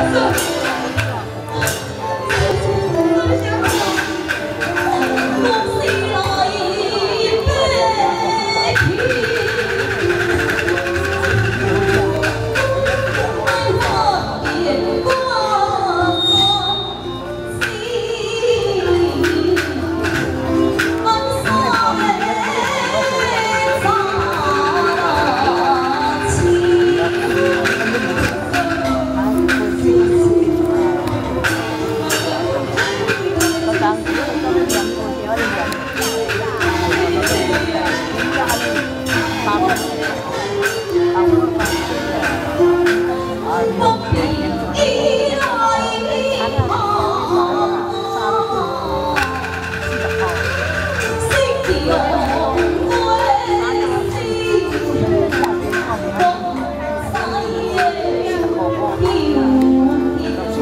Yes!